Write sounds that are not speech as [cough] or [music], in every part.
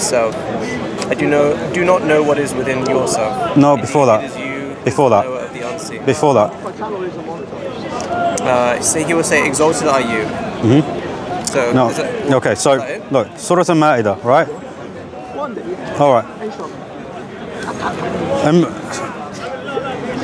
myself. I do know do not know what is within yourself. No, before that. You Before that. knower of the unseen. Before that. Uh, so he will say, "Exalted are you." Mm-hmm. So No. it- Okay, so that look, Surah Al-Ma'idah, right? All right. Um,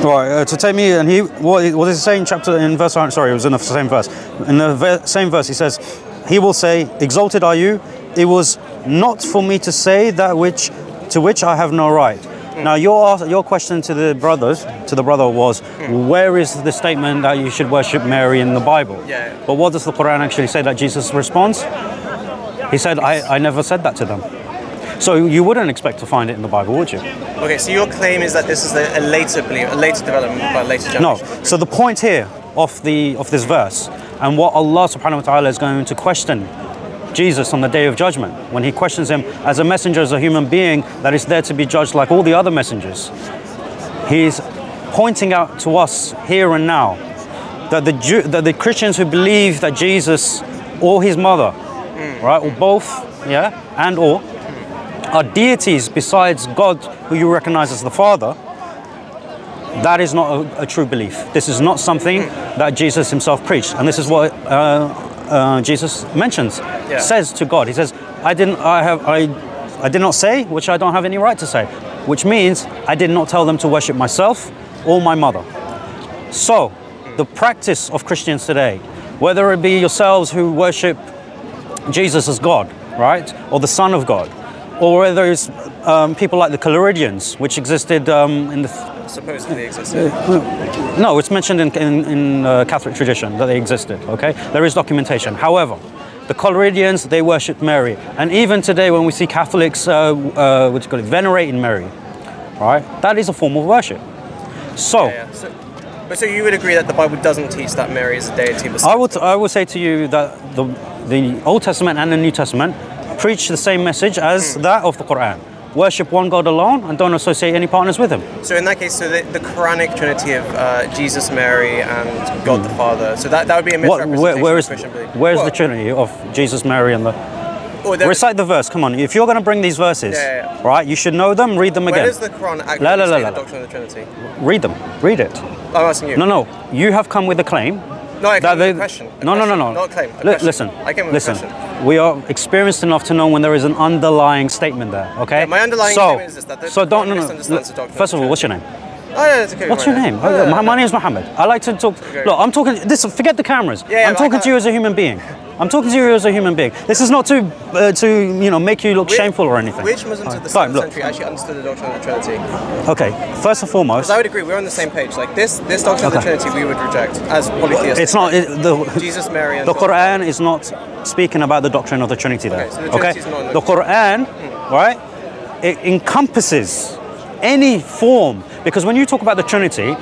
right, uh, to take me, and he, what, what is he saying chapter, in verse, sorry, it was in the same verse. In the ve- same verse, he says, he will say, exalted are you, it was not for me to say that which, to which I have no right. Now, your, your question to the brothers, to the brother was, where is the statement that you should worship Mary in the Bible? Yeah. But what does the Quran actually say that Jesus responds? He said, I, I never said that to them. So you wouldn't expect to find it in the Bible, would you? Okay, so your claim is that this is a, a later belief, a later development by a later No. So the point here of the of this verse and what Allah subhanahu wa ta'ala is going to question Jesus on the day of judgment when he questions him as a messenger, as a human being that is there to be judged like all the other messengers. He's pointing out to us here and now that the Jew, that the Christians who believe that Jesus or his mother, right, or both, yeah, and or are deities besides God who you recognize as the Father, that is not a, a true belief. This is not something that Jesus himself preached, and this is what uh, uh, Jesus mentions, says to God. He says, "I didn't, I have, I, I did not say which I don't have any right to say," which means I did not tell them to worship myself or my mother. So, the practice of Christians today, whether it be yourselves who worship Jesus as God, right, or the Son of God, or whether it's um, people like the Collyridians, which existed um, in the Supposedly existed. no, it's mentioned in, in, in uh, Catholic tradition that they existed, okay? There is documentation. However, the Collyridians, they worshipped Mary. And even today, when we see Catholics, uh, uh, what do you call it, venerating Mary, right? That is a form of worship. So, Yeah, yeah. So, but so you would agree that the Bible doesn't teach that Mary is a deity I would, I would say to you that the, the Old Testament and the New Testament preach the same message as that of the Quran. Worship one God alone and don't associate any partners with him. So in that case, so the, the Quranic trinity of uh, Jesus, Mary, and God the Father. So that, that would be a misrepresentation where, where of is, where's Well, the Trinity of Jesus, Mary, and the there- Recite the verse. Come on. If you're going to bring these verses, Yeah, yeah, right, you should know them. Read them Where again. does the Quran actually La, la, la, la, the doctrine of the Trinity? Read them. Read it. I'm asking you. No, no. You have come with a claim. No, I that they- question. A no, no, no, question. no. Not a claim, a question. listen. I came with a listen. question. We are experienced enough to know when there is an underlying statement there. Okay. Yeah, my underlying so, statement is this, that the so don't no, no. the First of all, what's your name? Oh, yeah, it's okay. What's your name? No, no, my, my name is Mohammed. I like to talk. Okay. Look, I'm talking. This. Forget the cameras. Yeah, I'm talking to you as a human being. I'm talking to you as a human being. This is not to uh, to you know make you look Which- shameful or anything. Which Muslims of the Fine, 7th look. century actually understood the doctrine of the Trinity? Okay. First and foremost, I would agree, we're on the same page. Like this, this doctrine of the Trinity, we would reject as polytheistic. it's not it, the [laughs] Jesus, Mary, and the God. Quran is not speaking about the doctrine of the Trinity there. Okay, so the Trinity is not in the- the Quran, right? It encompasses any form because when you talk about the Trinity,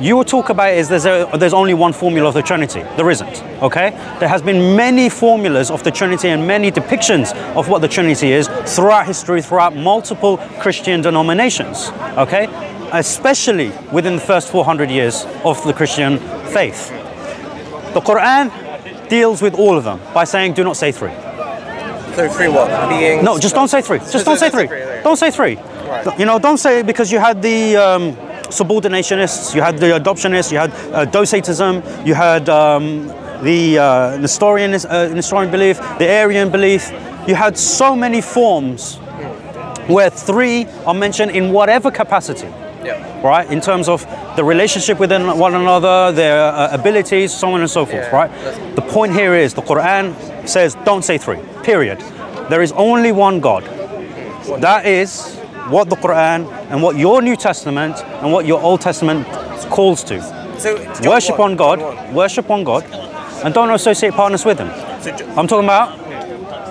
you will talk about it as there's a, there's only one formula of the Trinity. There isn't. Okay, there has been many formulas of the Trinity and many depictions of what the Trinity is throughout history, throughout multiple Christian denominations. Okay, especially within the first 400 years of the Christian faith. The Quran deals with all of them by saying, do not say three. So three what? Beings. No, just don't say three. Just don't say don't say three. three. Don't say three. Right. You know, don't say it because you had the um, subordinationists, you had the adoptionists, you had uh, docetism, you had um, the uh, Nestorian, uh, Nestorian belief, the Arian belief. You had so many forms where three are mentioned in whatever capacity Yeah. right? In terms of the relationship within one another, their uh, abilities, so on and so forth, Yeah, right? The point here is the Quran says don't say three, period. There is only one God. That is what the Quran and what your New Testament and what your Old Testament calls to. So John worship 1, on God, John 1. worship on God, and don't associate partners with Him. So I'm talking about.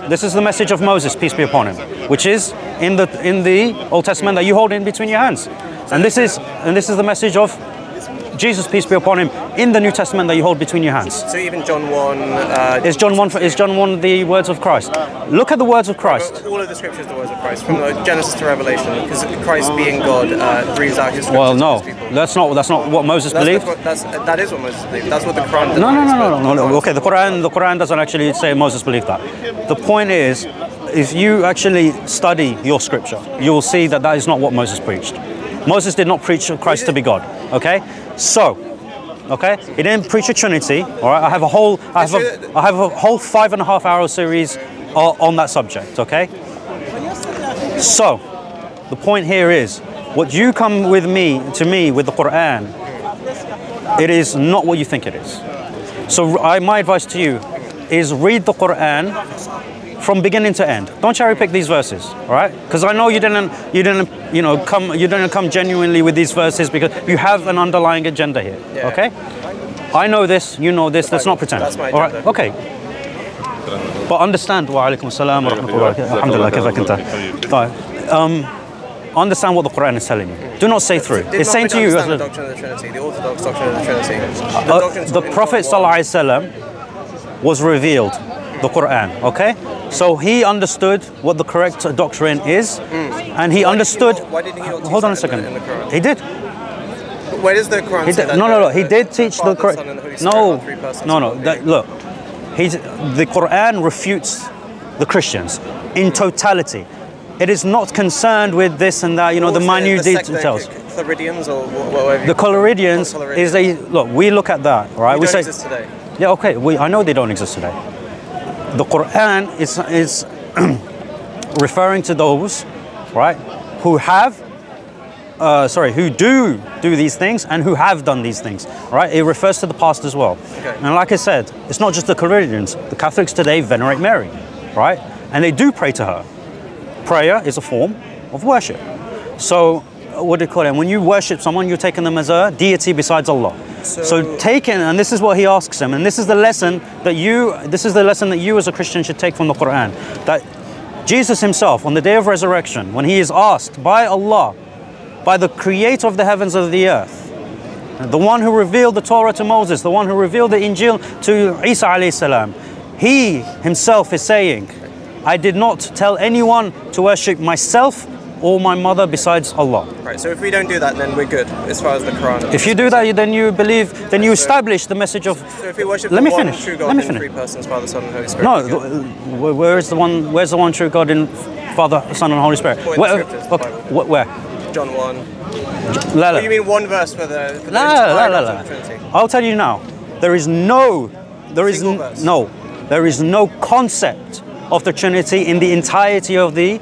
This is the message of Moses, peace be upon him, which is in the in the Old Testament that you hold in between your hands, and this is and this is the message of Jesus, peace be upon him, in the New Testament that you hold between your hands. So even John one. Uh, Is John one? Is John one the words of Christ? Look at the words of Christ. All of the scriptures, are the words of Christ, from Genesis to Revelation, because Christ being God uh, breathes out His scriptures Well, no, that's not that's not what Moses That's, believed. the, that's that is what Moses believed. That's what the Quran. No, no, no, no, no, no. Okay, the Quran, the Quran doesn't actually say Moses believed that. The point is, if you actually study your scripture, you will see that that is not what Moses preached. Moses did not preach Christ to be God. Okay, so. Okay, he didn't preach a Trinity. All right, I have a whole, I have a, I have a whole five and a half hour series on that subject. Okay, so the point here is, what you come with me to me with the Quran, it is not what you think it is. So I, my advice to you is read the Quran from beginning to end. Don't cherry pick these verses, all right? Because I know you didn't, you didn't, you know, come, you didn't come genuinely with these verses because you have an underlying agenda here. Yeah. Okay. I know this. You know this. Let's not pretend. That's my. All right. Okay. But understand. Wa alaikum salam wa rahmatullah. Alhamdulillah. Um, understand what the Quran is telling you. Do not say through. It's saying to you. Uh, the doctrine of the Trinity, the Orthodox doctrine of the Trinity. The, uh, the Prophet was revealed the Quran, okay? So he understood what the correct doctrine is, mm. and he Why did he understood. not- why didn't he hold on a second. in the Quran? he did. Where does the Quran He say did. that? No, no, no. He did teach the Father, correct. Son, and the Spirit No, are three persons no, no. That, look, he's, the Quran refutes the Christians in totality. It is not concerned with this and that. You know, What the minute the the details. Floridians or whatever. The call them? Collyridians Oh, is a look. We look at that, right? We don't say exist today. Yeah, okay. We, I know they don't exist today. The Quran is, is [clears throat] referring to those, right, who have, uh, sorry, who do do these things and who have done these things, right? It refers to the past as well. Okay. And like I said, it's not just the Floridians. The Catholics today venerate Mary, right? And they do pray to her. Prayer is a form of worship. So, uh, what do you call it? When you worship someone, you're taking them as a deity besides Allah. So, So- taking, and this is what he asks them, and this is the lesson that you, this is the lesson that you as a Christian should take from the Quran. That Jesus himself, on the day of resurrection, when he is asked by Allah, by the creator of the heavens and the earth, the one who revealed the Torah to Moses, the one who revealed the Injil to Isa salam, he himself is saying, I did not tell anyone to worship myself or my mother besides Allah. Right. So if we don't do that, then we're good as far as the Quran. If you do that, then you believe, then you establish the message of. So if we worship Let the me one finish. true God Let me in finish. three persons, Father, Son, and Holy Spirit. No, we're good. th- wh- where is the one? Where's the one true God in Father, Son, and Holy Spirit? Point in the Where, okay, where? John one. La, la. Oh, you mean one verse for the, for La, la, la, doctrine la. of Trinity? I'll tell you now. There is no, there is Single n- verse. no, there is no concept of the Trinity in the entirety of the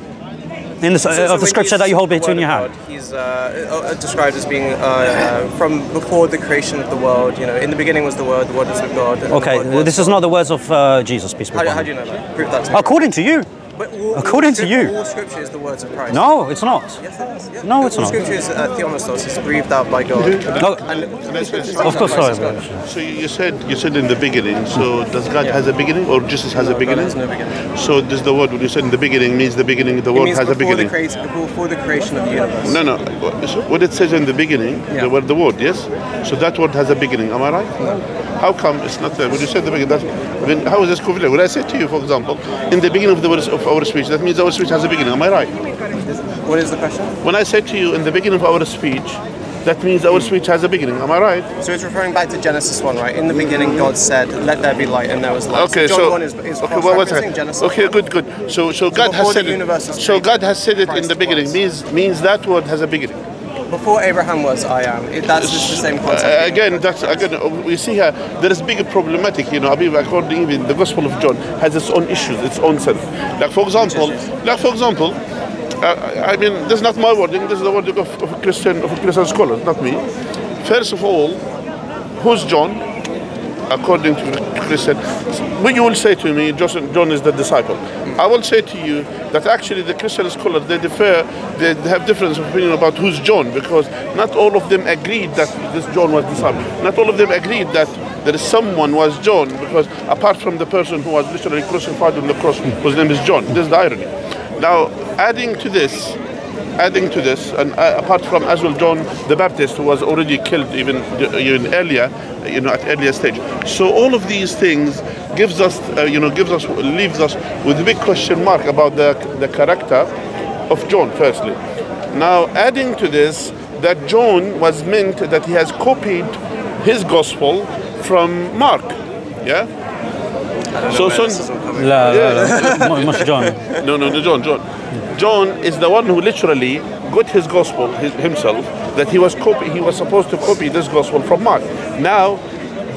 in the, So- so of the scripture that you hold between your hand. God, He's uh, uh, described as being uh, uh, from before the creation of the world. You know, in the beginning was the Word. The Word was with God. Okay, was this is not the words of uh, Jesus. Peace be How, do- how do you know that? Prove that to. According to you. But all- all according to you. all Scripture is the words of Christ. No, it's not. Yes, it is. Yeah. No, it's all not. Scripture is uh, theopneustos. It's breathed out by God. No, And all Scripture says of that course, Christ sorry. is God. So you you said you said in the beginning. So does God Yeah. has a beginning or Jesus has a God beginning? has no beginning. So does the word when you said in the beginning means the beginning the It word has a before the, beginning? create, before the creation of the universe. No, no. So what it says in the beginning, Yeah. the word the word, yes. So that word has a beginning. Am I right? No. How come it's not there? When you said the beginning, that's, mean, how is this conflict? When I said to you, for example, in the beginning of the words of our speech, that means our speech has a beginning. Am I right? What is the question? When I said to you in the beginning of our speech, that means our speech has a beginning. Am I right? So it's referring back to Genesis 1, right? In the beginning, God said, "Let there be light," and there was light. Okay, John so 1 is, is okay, well, what's that? Genesis. Okay, 1. good, good. So, so God has said it. So God has said it in the beginning. was. Means means that word has a beginning. Before Abraham was, I am. That's just the same concept. Uh, again, that's again. uh, We see here there is big problematic. You know, I mean, according even the Gospel of John has its own issues, its own self. Like for example, like for example, uh, I mean, this is not my wording. This is the wording of, of a Christian of a Christian scholar, not me. First of all, who's John? According to Christian, when you will say to me, John is the disciple, I will say to you that actually the Christian scholars they differ, they have difference of opinion about who's John because not all of them agreed that this John was disciple. Not all of them agreed that there is someone was John because apart from the person who was literally crucified on the cross, whose name is John. This is the irony. Now, adding to this, adding to this, and uh, apart from as well John the Baptist, who was already killed even even earlier, you know, at earlier stage. So all of these things gives us, uh, you know, gives us leaves us with a big question mark about the the character of John. Firstly, now adding to this that John was meant that he has copied his gospel from Mark, yeah. So son. La, [laughs] John. No, no, no, John, John. John is the one who literally got his gospel his, himself that he was copy, he was supposed to copy this gospel from Mark. Now,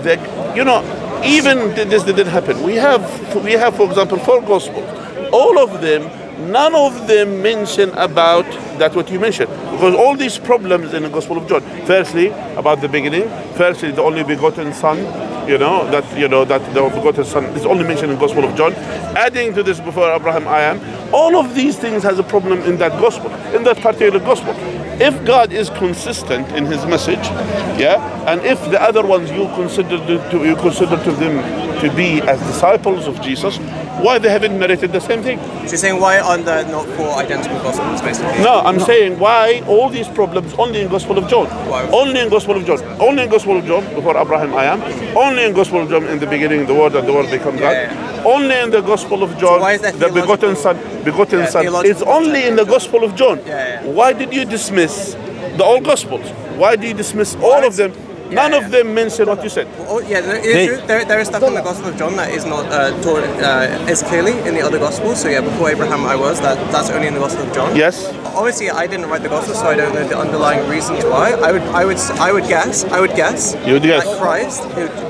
the, you know, even this didn't happen. We have we have, for example, four gospels. All of them none of them mention about that what you mentioned because all these problems in the gospel of john firstly about the beginning firstly the only begotten son you know that you know that the begotten Son is only mentioned in the Gospel of John. Adding to this, before Abraham, I am. All of these things has a problem in that Gospel, in that particular Gospel. If God is consistent in His message, yeah, and if the other ones you consider to you consider to them to be as disciples of Jesus, why they haven't narrated the same thing? So you're saying why are there not four identical gospels, basically? No, I'm saying why all these problems only in Gospel of John. Why? Only in Gospel of John. Only in Gospel of John before Abraham I am. Only in Gospel of John in the beginning the word and the word become God. Yeah, Only in the Gospel of John why is that the begotten son begotten Yeah, son It's only in the Gospel of John. Yeah, yeah. Why did you dismiss the all Gospels? Why do you dismiss all of them? None yeah. of them mention what you said. Oh, yeah, there, They- there, there is stuff in the Gospel of John that is not uh, taught uh, as clearly in the other Gospels. So yeah, before Abraham I was, that that's only in the Gospel of John. Yes. Obviously, I didn't write the Gospel, so I don't know the underlying reasons why. I would, I would, s- I would guess, I would guess. You would guess. That Christ,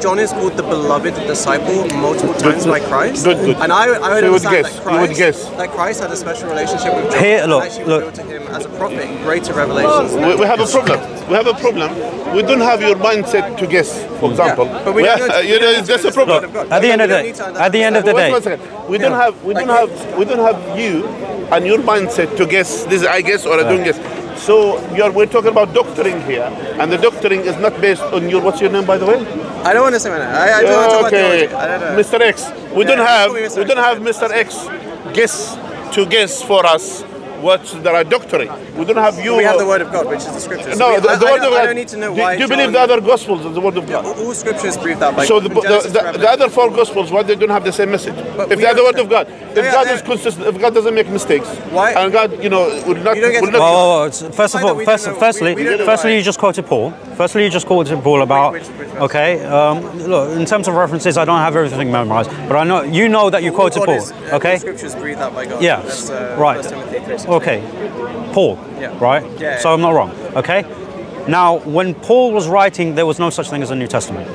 John is called the beloved disciple multiple times by Christ. Good, good. And I, would- I would So you would guess, that you would Christ, guess. that Christ had a special relationship with John. Here, and look, actually look. to him as a prophet greater revelations. We, we have a problem. We have a problem. We don't have your mindset to guess, for example. but we don't know- you know, know that's a problem. understand God. At the end of the don't need to day, at the end of the day. We don't have we don't have we don't have you and your mindset to guess this I guess or I don't guess. So you're we're talking about doctoring here, and the doctoring is not based on your what's your name by the way? I don't want to say my name. I, I don't want to talk about okay, theology. I don't know. Mr. X. We don't have call we don't have Mr. X guess to guess for us what there are doctoring. We don't have you. We have the Word of God, which is the Scriptures. no, we, the, I, the I, word don't, of I God. don't need to know do, why. do you John- believe the other gospels is the word of God? all, all Scriptures breathed out by So God. the, the, the, the other four gospels, why they don't have the same message? But if they are the don't- word of God, if Yeah, God yeah. is consistent, if God doesn't make mistakes, Why- and God, you know, would not, You don't get would to- not Whoa, whoa, whoa. First of all, first, know- firstly, we- we firstly, you just quoted Paul. Firstly, you just quoted Paul about. which- which okay, um, look, in terms of references, I don't have everything memorized, but I know you know that you quoted Paul. is, uh, all okay. Scriptures breathed out by God. Yeah. Uh, right. 1 Timothy 3:16. Okay. Paul. Yeah. Right. Yeah, So. I'm not wrong. Okay. Now, when Paul was writing, there was no such thing as a New Testament.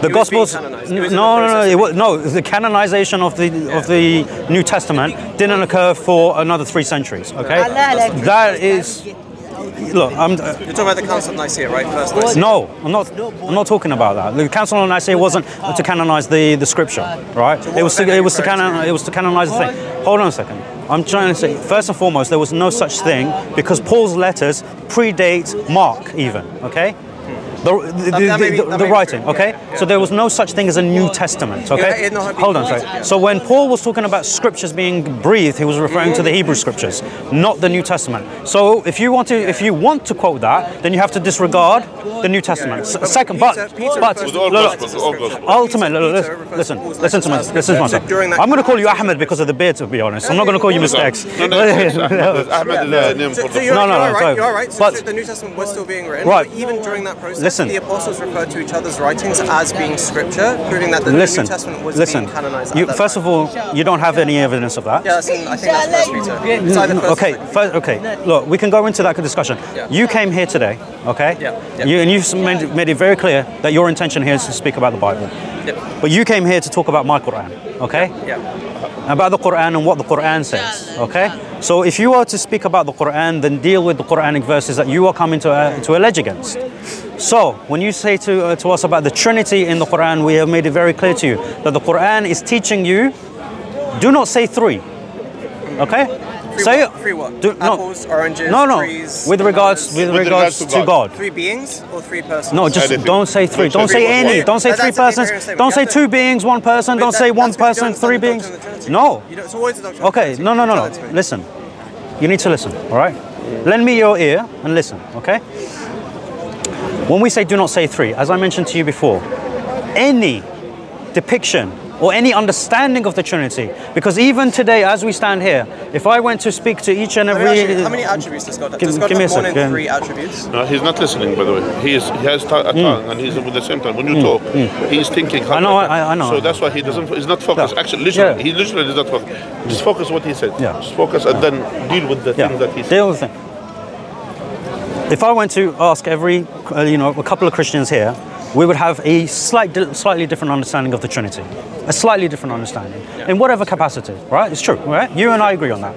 The It was being Gospels. canonized. It No, was in no, no, it was, no. The canonization of the of the New Testament didn't occur for another three centuries. Okay. That is. Look, I'm. Uh, You're talking about the Council of Nicaea, right? First Nicaea. No, I'm not. I'm not talking about that. The Council of Nicaea wasn't to canonize the, the scripture, right? what it was to, it was to canon, it was to canonize the thing. Hold on a second. I'm trying to say first and foremost there was no such thing because Paul's letters predate Mark even. Okay. The, the, the, be- the- that the may be writing, okay? yeah, yeah. So there was no such thing as a New Testament, okay? Yeah, Hold on being- So when Paul was talking about scriptures being breathed, he was referring to the Hebrew scriptures, not the New Testament. So if you want to, if you want to quote that, then you have to disregard the New Testament. But Second, Peter- but Peter but refers With to all look, gospels. ultimately, Peter listen, to listen, to me, listen to myself. I'm going to call you Ahmed because of the beard, to be honest. I'm not going to call you Mr. X. No, no, Ahmed. Ahmed is the name So, for the you're, No, no, no, all right. so- you're all right. So, but- the New Testament was still being written. Right. But even during that process, Listen. the apostles referred to each other's writings as being scripture, proving that the Listen, New Testament was listen. being canonized. You, first time. of all, you don't have any evidence of that. yeah, in, I think that's First Peter. It's either first Okay, first, okay. Look, we can go into that discussion. Yeah. You came here today, okay? Yeah, yeah. You, and you've made, made it very clear that your intention here is to speak about the Bible. Yep. But you came here to talk about my Quran, okay? Yeah. About the Quran and what the Quran says, okay? So if you are to speak about the Quran, then deal with the Quranic verses that you are coming to, uh, to allege against. So when you say to, uh, to us about the Trinity in the Quran, we have made it very clear to you that the Quran is teaching you, do not say three, okay? Three say what? Three what? Do, no, Apples, oranges, no, no. trees, with regards, bananas. with, With regards, regards to to God. God. Three beings or three persons? No, just Anything. don't say three. Don't Don't say say one. any. Don't say three persons. Don't say two beings, one person. Wait, Don't that- say one that's because you person, three beings. the doctrine of the Trinity. No. You don't, so what is the doctrine Okay, no, no, no, no. it to me. Listen. You need to listen, all right? Lend me your ear and listen, okay? When we say do not say three, as I mentioned to you before, any depiction or any understanding of the Trinity. Because even today, as we stand here, if I went to speak to each and every. ask you, how many attributes does God have? Give- Does God give me have a more than three attributes? No, he's not listening, by the way. He is. He has ta- a tongue, and he's at the same time. When you talk, he's thinking. Hmm. I know, I- I know. So that's why he doesn't. He's not focused. Yeah. Actually, literally, Yeah. he literally is not focused. Just focus what he said. Yeah. Just focus and then deal with the Yeah, thing that he said. deal with it. If I went to ask every, uh, you know, a couple of Christians here, we would have a slight, slightly different understanding of the Trinity, a slightly different understanding in whatever capacity, right? It's true, right? You and I agree on that.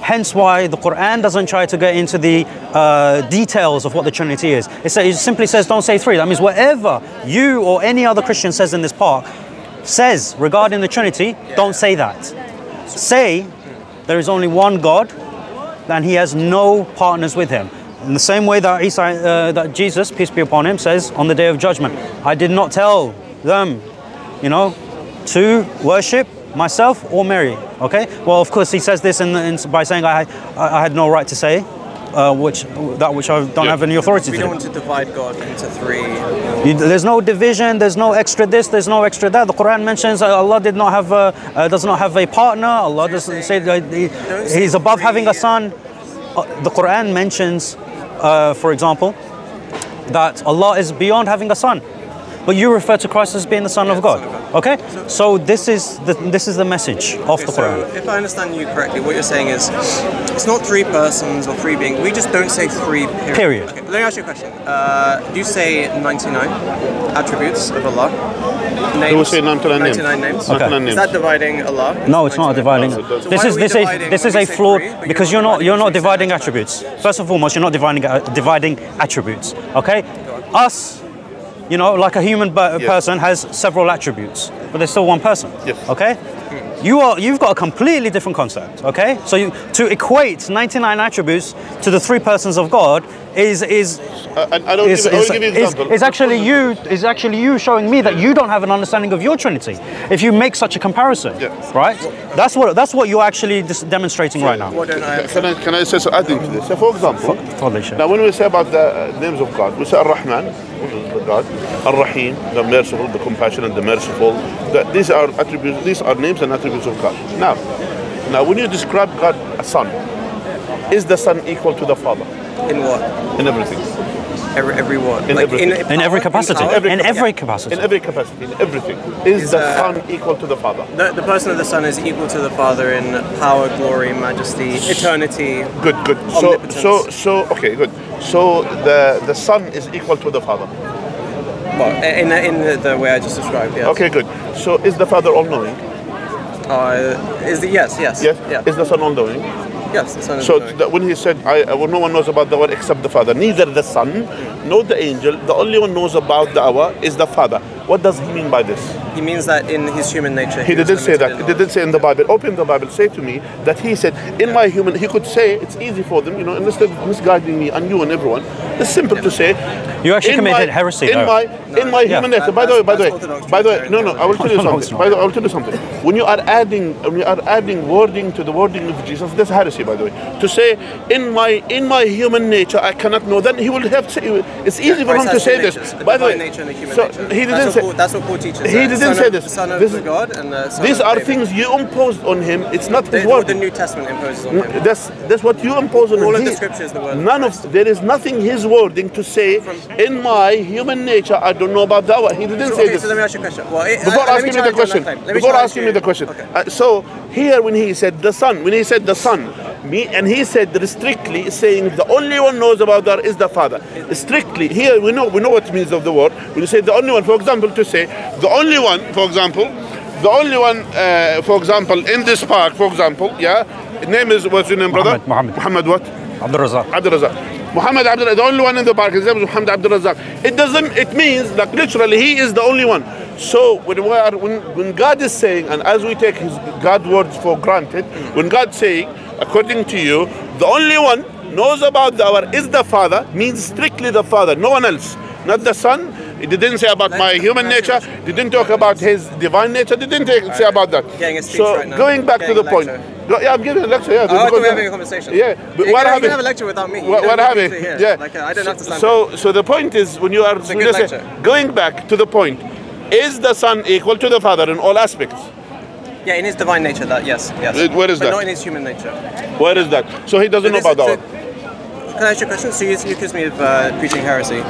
Hence why the Quran doesn't try to get into the uh, details of what the Trinity is. It, say, it simply says, don't say three. That means whatever you or any other Christian says in this park says regarding the Trinity, don't say that. Say there is only one God and he has no partners with him. In the same way that Isa, uh, that Jesus, peace be upon him, says on the day of judgment, I did not tell them, you know, to worship myself or Mary. Okay. Well, of course, he says this in, in, by saying I, I, I had no right to say, uh, which that which I don't Yeah. have any authority We to. don't do. want to divide God into three. You- There's no division. There's no extra this. There's no extra that. The Quran mentions uh, Allah did not have a, uh, does not have a partner. Allah doesn't say that he, He's above three. having a son. Uh, the Quran mentions, uh, for example, that Allah is beyond having a son, but you refer to Christ as being the Son of God. Son of God. Okay, so this is the this is the message of Okay, the so Quran. if I understand you correctly, what you're saying is it's not three persons or three beings. We just don't say three. Period. Period. Okay, let me ask you a question. Uh, do you say 99 attributes of Allah? Names, He will say 99 names. 99 names. Okay. Is that dividing Allah? No, it's not 99? dividing. No, so This is this is this when is we a say flawed three, because you're you're not not you're not dividing dividing attributes. First and foremost, you're not dividing uh, dividing attributes. Okay, us, you know, like a human Yes. person has several attributes, but there's still one person. Yes. Okay. Hmm. You are you've got a completely different concept. Okay, so you, to equate 99 attributes to the three persons of God is is Uh, and I don't is, give, I will give you an is, example. is actually you is actually you showing me that you don't have an understanding of your Trinity. If you make such a comparison, Yeah. right? That's what that's what you're actually dis- demonstrating right now. What Can I, can I say so adding to this? So, for example, Totally sure. now when we say about the uh, names of God, we say Ar-Rahman, the God, Ar-Rahim, the merciful, the compassionate, the merciful. The, these are attributes. These are names and attributes of God. Now, now when you describe God a son, is the son equal to the father in what? in everything? Every every what? In everything. In every power, capacity. power? In every Yeah. capacity. In every capacity, in everything, is, Is, the uh, son equal to the father? The, the person of the Son is equal to the Father in power, glory, majesty, eternity. Good, good. So, so, so, okay, good. So the the son is equal to the father. Well, in, in the, the way I just described, yes. Okay, good. So is the father all knowing? Uh, is the yes, yes, Yes. yeah, Is the son all knowing? Yes. The Son So when he said, I, uh, well, no one knows about the hour except the Father, neither the Son nor the angel, the only one knows about the hour is the Father. What does he mean by this? He means that in his human nature. He was didn't say that. He didn't say in the Bible. Open the Bible. Say to me that he said, in my human, he could say, it's easy for them, you know, instead of misguiding me and you and everyone, it's simple to say. You actually committed my, heresy, In though. my, in my Yeah. human nature. That- By the way, by the way, that's- that's by the way, no, no, I will tell you No, no, something. By the way, I will tell you something. When you are adding, when you are adding wording to the wording of Jesus, that's heresy, by the way. To say, in my, in my human nature, I cannot know, then he will have, to say, it's easy for him to say two this. By the way, divine nature and the human so nature. he that's didn't what say. Paul, that's what Paul teaches. He didn't say this. The son of This- the God and the son These are David. things you imposed on him. It's not his The, word. the New Testament imposes on him. That's that's what you impose on All him. the scriptures, the word None of there is nothing his wording to say. In my human nature, I don't know about that. one." He didn't So, say okay, this. so let me ask you a question. Well, it, Before asking me the challenge you on question, that claim. Let me before asking you. me the question. Okay. Uh, so here, when he said the son, when he said the son, me and he said strictly saying the only one knows about that is the father. Strictly here, we know we know what it means of the word. When you say the only one, for example, to say the only one, for example, the only one, uh, for example, in this park, for example, yeah, name is what's your name, brother? Muhammad, Muhammad. Muhammad what? Abdul Razak. Abdul Razak. Muhammad Abdul the only one in the park. His name is Muhammad Abdul Razak. It doesn't. It means like literally he is the only one. So when we are, when, when God is saying, and as we take His God words for granted, when God saying, according to you, the only one knows about the hour is the Father, means strictly the Father, no one else, not the Son. It didn't say about my human nature. Didn't talk about His divine nature. He didn't take- say about that. Getting a speech So right going back to the point. yeah, I'm giving a lecture. Yeah, Oh, I thought we because- were having a conversation. Yeah, but you what can, you can have a lecture without me. What, what happened? Yeah. Like, uh, I don't have to stand So, so the point is, when you are a good listen, lecture. going back to the point, Is the Son equal to the Father in all aspects? Yeah, in his divine nature, that yes, yes. Uh, where is but that? not in his human nature. Where is that? So he doesn't know about that. so- Can I ask you a question? So you, you accuse me of uh, preaching heresy.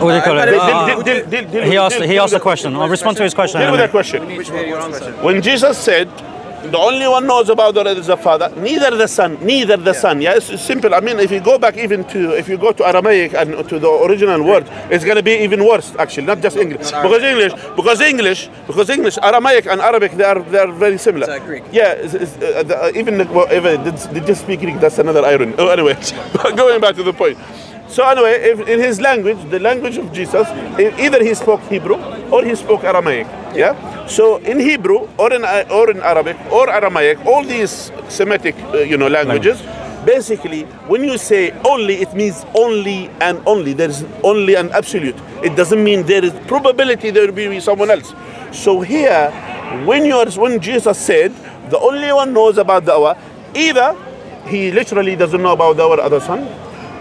What do you call Uh, it? deal- Uh, deal- Deal- deal- deal he asked. deal- He asked the with question. I'll respond to his question. Deal with that question. Which hear your answer. When Jesus said, the only one knows about the Lord is the Father, neither the Son, neither the Son. Yeah, it's simple. I mean, if you go back even to, if you go to Aramaic and to the original word, it's going to be even worse, actually, not just English. Not Because English, because English, because English, Aramaic and Arabic, they are, they are very similar. It's, uh, Greek. Yeah, it's, it's, uh, the, uh, even the- whatever, did, did just speak Greek, that's another irony. Oh, anyway, [laughs] going back to the point. So anyway, if in his language, the language of Jesus, either he spoke Hebrew or he spoke Aramaic. Yeah. So in Hebrew or in or in Arabic or Aramaic, all these Semitic, uh, you know, languages. Basically, when you say only, it means only and only. There is only an absolute. It doesn't mean there is probability there will be someone else. So here, when you are, when Jesus said, the only one knows about the hour, either he literally doesn't know about our other son,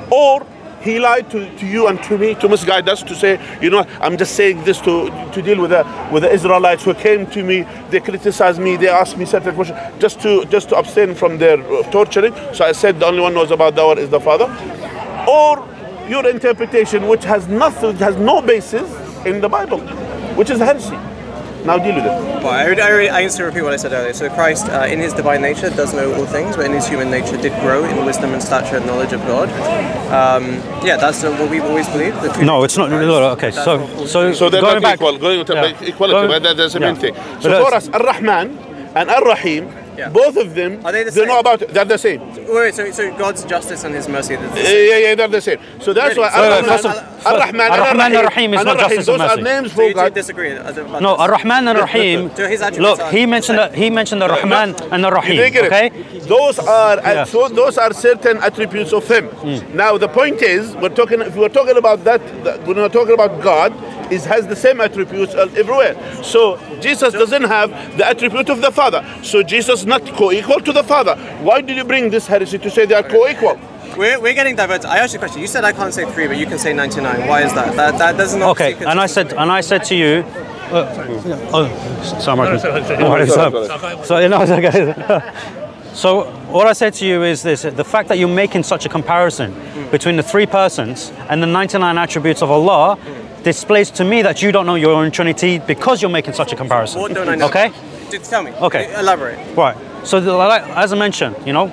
or he lied to, to you and to me to misguide us to say, you know, I'm just saying this to to deal with the with the Israelites who came to me, they criticized me, they asked me certain questions just to just to abstain from their uh, torturing. So I said the only one knows about hour is the Father, or your interpretation, which has nothing, has no basis in the Bible, which is heresy. Now deal with it. Well, I, already- I, already, I used to repeat what I said earlier. So Christ, uh, in his divine nature, does know all things, but in his human nature, did grow in wisdom and stature and knowledge of God. Um, yeah, that's uh, what we've always believed. the No, it's not. Christ. no, no, Okay, so so says. So they're going not back, equal, going to Yeah. equality, Going- but that, that's the main thing. So that's- for us, Ar-Rahman and Ar-Rahim, Yeah. both of them, Are they the they same? know about, they're the same. Wait, wait, so, so God's justice and his mercy. they're the same. yeah, yeah, they're the same. So that's Really? why So, Ar-Rahman, first Ar-Rahman, and Ar-Rahman Ar-Rahim, Ar-Rahim is not Ar-Rahim, justice and those are mercy. names for you two God. disagree No. Ar-Rahman and Rahim. [laughs] So his attributes Look, he mentioned the, he mentioned the Rahman and the Rahim. Okay. Those are Yeah. so those are certain attributes of Him. Hmm. Now the point is, we're talking. If we're talking about that, that when we're not talking about God, is has the same attributes everywhere. So Jesus doesn't have the attribute of the Father. So Jesus not co-equal to the Father. Why did you bring this heresy to say they are co-equal? We're, we're getting diverted. I asked you a question. You said I can't say three, but you can say 99. Why is that? That, that doesn't Okay, and I said, and I said to you, uh, oh, Assalamu alaikum. sorry, So you [laughs] okay. So what I said to you is this: the fact that you're making such a comparison between the three persons and the 99 attributes of Allah displays to me that you don't know your own Trinity because you're making such a comparison. What don't I know? Okay. Just tell me. Okay. Elaborate. Right. So, the, as I mentioned, you know,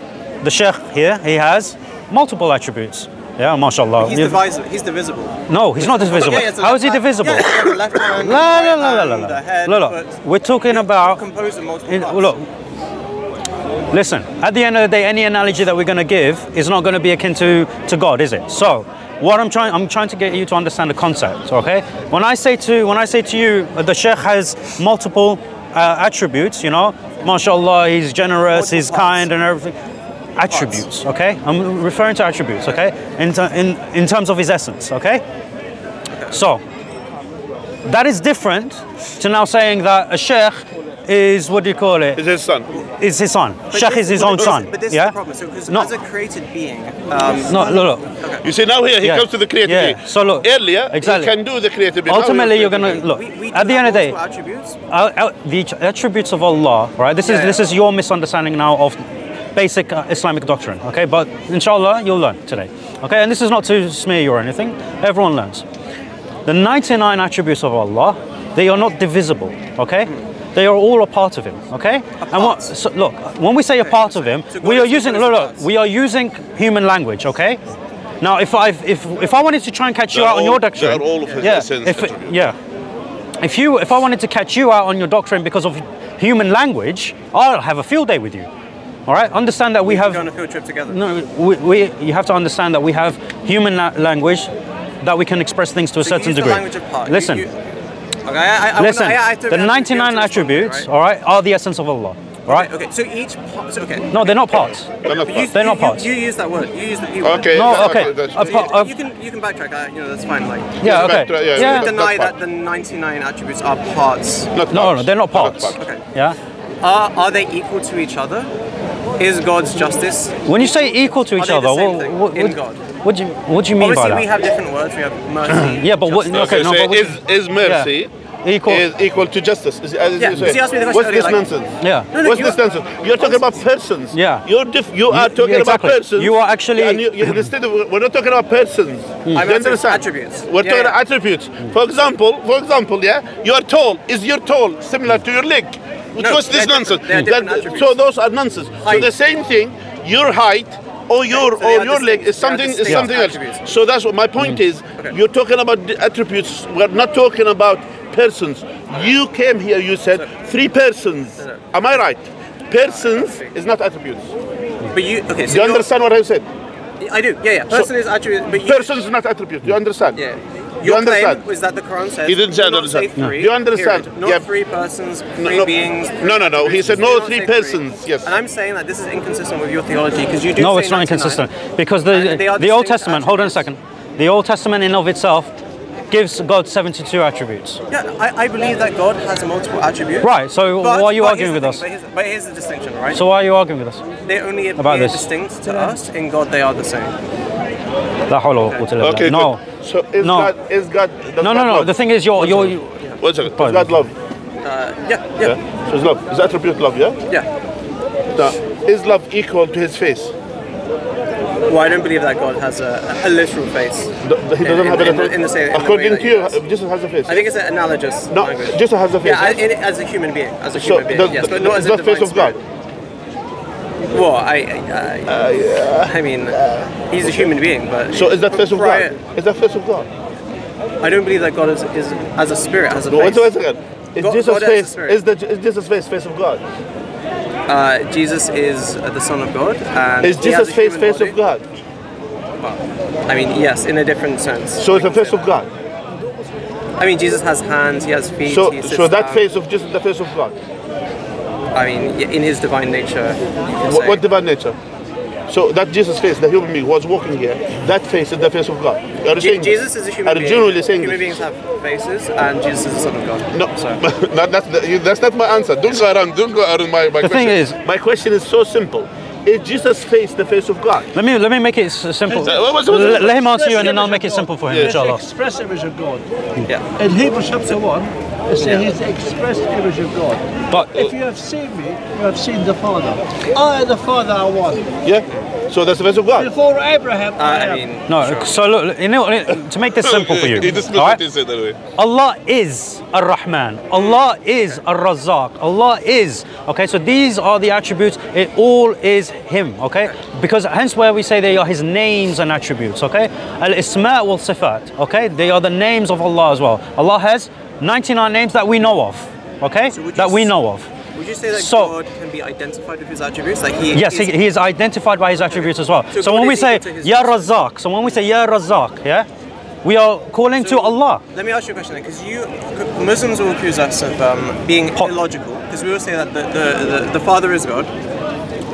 the Sheikh here, he has multiple attributes. Yeah, mashallah. He's, divisible. He's divisible. no, he's not divisible. Yeah, How is he divisible? Yeah, the left hand, La, la, la, la, la, la. head, Look, look, we're talking about. composed of multiple in- look, listen. At the end of the day, any analogy that we're going to give is not going to be akin to, to God, is it? So, what I'm trying, I'm trying to get you to understand the concept. Okay. When I say to, when I say to you, uh, the Sheikh has multiple uh, attributes. You know, mashallah, he's generous, he's kind, and everything. Attributes. Okay. I'm referring to attributes. Okay. In, in in terms of his essence. Okay. So. That is different to now saying that a sheikh is what do you call it? Is his son? Is his son. But sheikh this- is his but own this- son. But this yeah. is the problem. So, because No. as a created being, um, No, look, look. You see now here he Yeah. comes to the creative Yeah. being. So look, earlier exactly. he can do the creative being. Ultimately, you're gonna look. we, we at the end of the day, attributes. uh, uh, the attributes of Allah, right? This is Yeah. this is your misunderstanding now of basic uh, Islamic doctrine. Okay, but inshallah, you'll learn today. Okay, and this is not to smear you or anything. Everyone learns. The 99 attributes of Allah, they are not divisible. Okay. They are all a part of Him, okay? And what? So, look, when we say a part of Him, So we are using, look, look, we are using human language, okay? Now, if I if if I wanted to try and catch you They're out on your doctrine, they're all of His yeah, if, attributes. yeah, if you if I wanted to catch you out on your doctrine because of human language, I'll have a field day with you. All right, understand that we Go have on a field trip together. no, we, we you have to understand that we have human la- language that we can express things to a So you certain use the degree. language of part. You- Listen, you- okay, I, I, I listen. wanna- I, I the I have to be able 99 to respond to you, attributes, right? all right, are the essence of Allah. All right. Okay, so each part. So, okay. No, they're not parts. They're not But you. They're you, not parts. You, use that word. You use the P word. Okay. No, that- okay. that's- A So part- you, you can you can backtrack. Uh, you know that's fine. Like Yeah. Okay. to- yeah, Yeah. yeah. you deny that that the 99 attributes are parts. Not No, parts. no, they're not parts. parts. Okay. Yeah. Are are they equal to each other? Is God's justice? When you say equal to Are each they the other, same what, thing what, in God? What do you what do you mean Obviously, by we have different words. We have mercy. [clears throat] Yeah, but what- justice. okay, Okay, no, so but what- is, is mercy Equal. is equal to justice. Is, as Yeah, you say. he asked me the question What's this like- nonsense? Yeah. No, no, What's you- this nonsense? You're talking about persons. Yeah. You're diff- you are talking yeah, exactly. about persons. You are actually- And you, you, instead of, we're not talking about persons. Hmm. I'm You understand? attributes. We're Yeah, talking yeah. about attributes. For example, for example, yeah, you are tall. Is your tall similar to your leg? Which No, was this they're nonsense? they're different That- so those are nonsense. So the same thing, your height or your so or your leg is something is something else. attributes. So that's what my point Mm. is. Okay. You're talking about the attributes. We're not talking about persons. You came here. You said three persons. Am I right? Persons is not attributes. But you okay? So you understand what I said? I do. Yeah, yeah. Person is attribute, but you, Persons is not attribute. You understand? Yeah. You Your understand? claim was that the Quran says He didn't say do not understand. say No. three. You understand? period. Not Yeah. three persons, No, three no. beings. No, no, no. He said no Do not three say persons. Yes. And I'm saying that this is inconsistent with your theology because you do. No, say it's not inconsistent because the And they are the Old distinct Testament. Hold on a second. The Old Testament in of itself gives God 72 attributes. Yeah, I, I believe that God has multiple attributes. Right. So But- why are you arguing with the us? But here's, but here's the distinction, right? So why are you arguing with us? they only appear About this. distinct to us. In God, they are the same. La hawla wa quwwata Okay. No. Good. So is No. God is God? does No, no, no. love? The thing is, you're, you're, you One second. Is Pardon. God love? Uh, yeah, yeah, Yeah. So is love. Is attribute love? Yeah. yeah. Now, is love equal to His face? Well, I don't believe that God has a, a literal face. The- the- He doesn't In- have in- a the- literal- in the same- in the way According to you, does. Jesus has a face. I think it's an analogous no, language. Jesus has a face. Yeah, yes? in, as a human being, as a so human being, does, yes, but not as is a face divine of God? Well, I, I, I, I mean, he's a human being, but So is that face of God? Is that face of God? I don't believe that God is, is as a spirit has a No, wait, face. wait a second. Is God- Jesus God a face? Is the is Jesus face face of God? Uh, Jesus is uh, the Son of God, and Is Jesus a face face of body. God? I mean, yes, in a different sense. So it's the face of God. I mean, Jesus has hands, he has feet. So so that down. face of Jesus the face of God. I mean, in his divine nature, What, what divine nature? So that Jesus face, the human being was walking here, that face is the face of God. Are you Je- saying Jesus this? is a human Are you being. genuinely saying human this? beings have faces, and Jesus is the Son of God. No, So, [laughs] that, that's, the, that's not my answer. Don't go around. Don't go around my, my The question. thing is- my question is so simple. Is Jesus face the face of God? let me let me make it simple. Uh, what's- what's- Let, let him answer you, and then I'll make it simple for him, Yeah. He's the inshallah. express image of God. yeah. In Hebrews chapter 1, it says he's the express image of God. But If you have seen me, you have seen the Father. I and the Father are one. Yeah. So that's the face of God. Before Abraham, Uh, I I mean, no. sure. So look, you know, to make this [laughs] simple for you, He dismissed right? he said anyway. Allah is Ar-Rahman. Allah is Ar Razak. Allah is. Okay, so these are the attributes. It all is Him. Okay, because hence where we say they are His names and attributes. Okay, Al-Isma' wal Sifat. Okay, they are the names of Allah as well. Allah has 99 names that we know of. Okay, So that we know of. Would you say that So- God can be identified with his attributes? Like he Yes, is, he, he is identified by his attributes as well. So So, when we say equal Ya attributes. Razzaq, so when we say Ya Razzaq, yeah, we are calling to Allah. Let me ask you a question because you Muslims will accuse us of um, being Po- illogical because we will say that the, the, the, the Father is God,